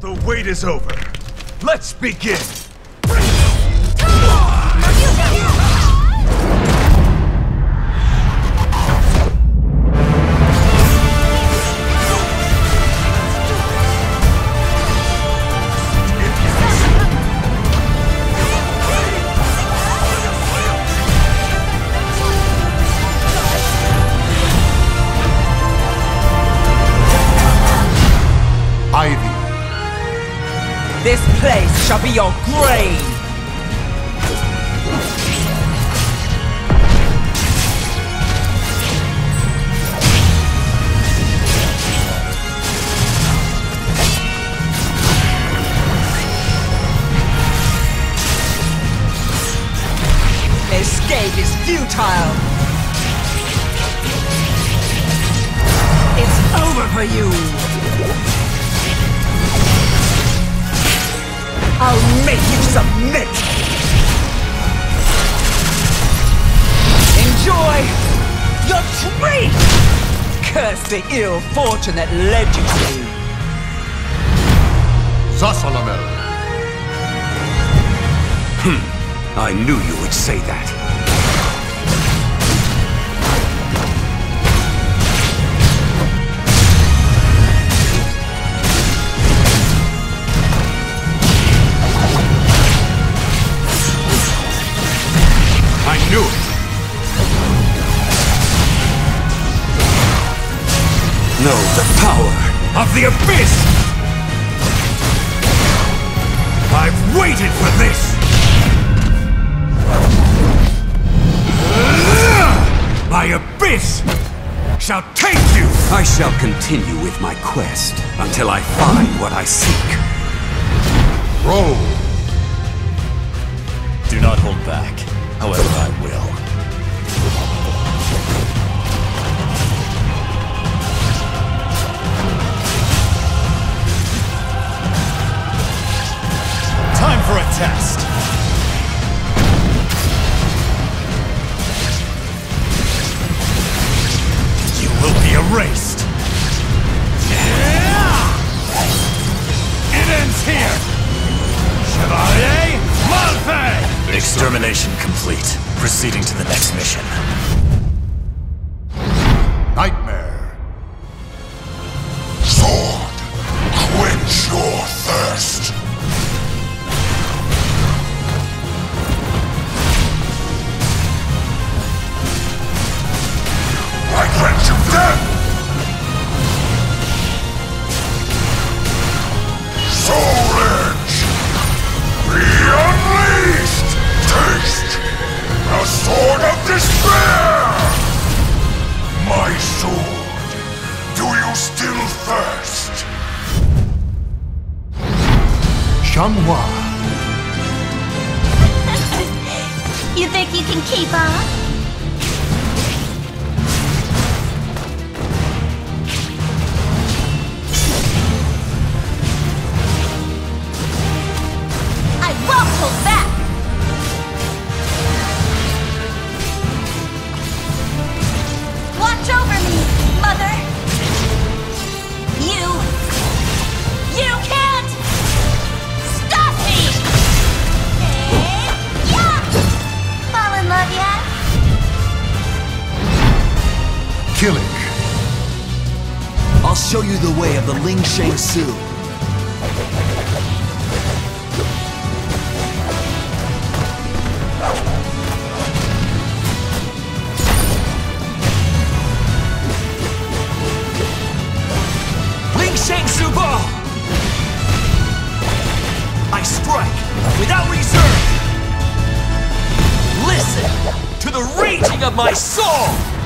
The wait is over. Let's begin! This place shall be your grave! Escape is futile! It's over for you! I'll make you submit! Enjoy your treat! Curse the ill fortune that led you to. Zasalamel, hmm. I knew you would say that. The power of the Abyss! I've waited for this! My abyss shall take you! I shall continue with my quest until I find what I seek. roll. Do not hold back. However, I will. For a test. You will be erased. It ends here. Chevalier Malfe! Extermination complete. Proceeding to the next mission. Xianghua, You think you can keep up? I won't hold back! Kilik, I'll show you the way of the Ling Sheng Su. Ling Sheng Su Bo! I strike without reserve! Listen to the raging of my soul!